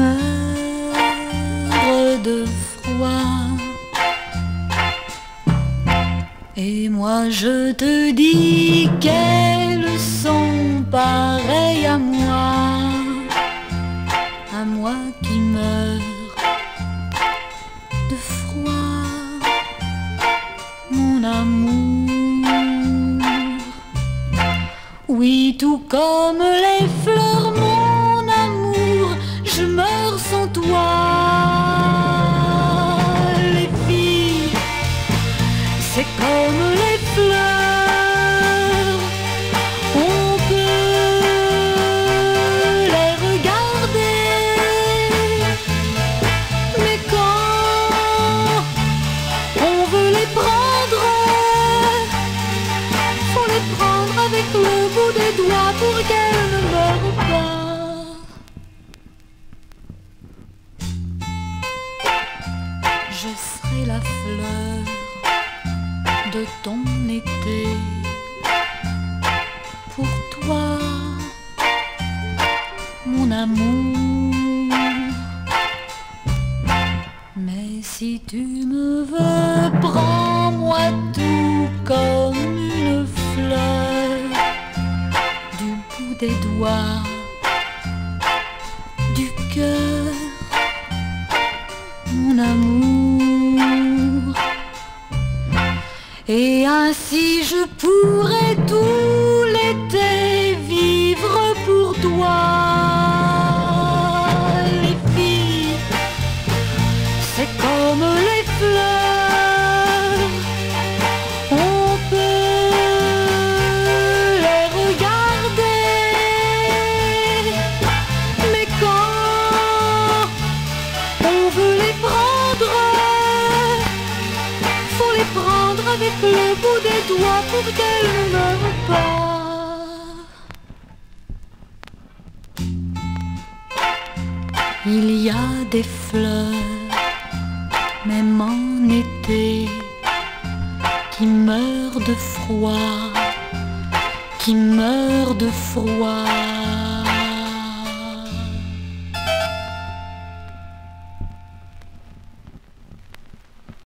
qui meurent de froid. Et moi je te dis qu'elles sont pareilles à moi, à moi qui meurs de froid, mon amour. Oui, tout comme les fleurs, les prendre avec le bout des doigts pour qu'elles ne meurent pas. Je serai la fleur de ton été pour toi, mon amour. Mais si tu me des doigts du cœur, mon amour. Et ainsi je pourrai tout le bout des doigts pour qu'elles ne meurent pas. Il y a des fleurs, même en été, qui meurent de froid, qui meurent de froid.